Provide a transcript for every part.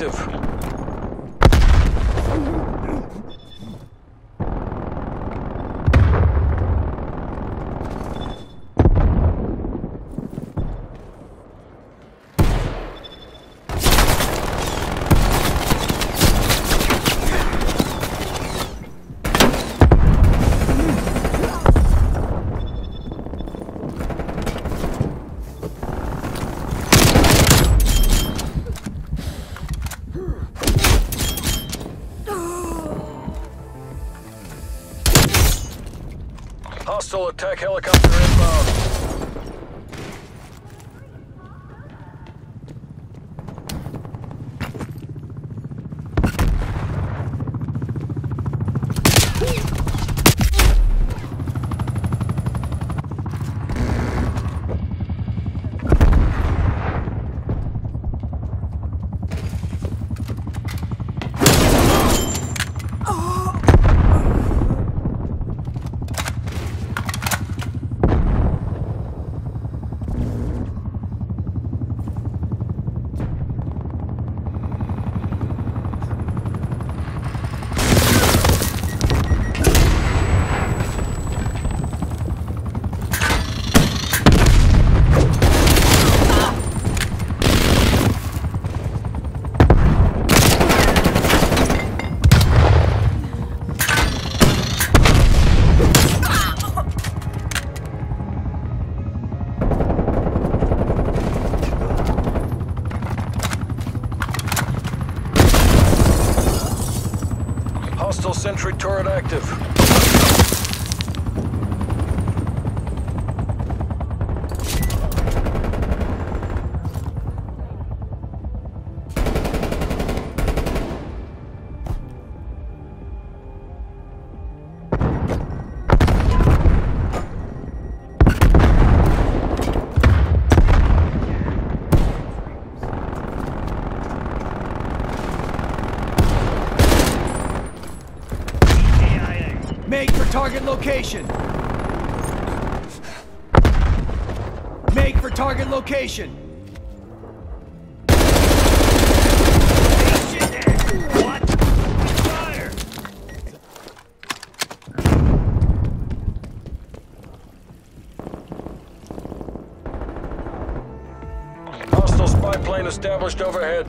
active. Hostile attack helicopter inbound. Hostile sentry turret active. Target location. Make for target location. Hostile spy plane established overhead.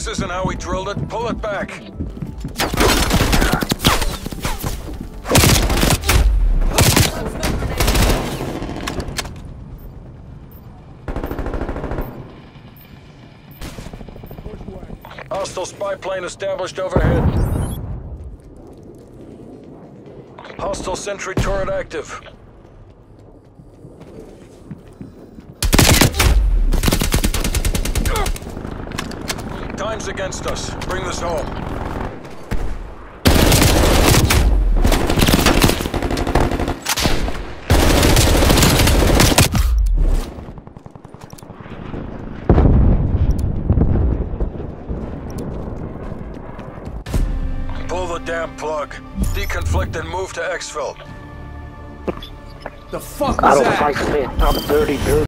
This isn't how we drilled it. Pull it back. Hostile spy plane established overhead. Hostile sentry turret active. Time's against us. Bring this home. Pull the damn plug. Deconflict and move to exfil. The fuck I was don't that? fight shit. I'm dirty, dirty.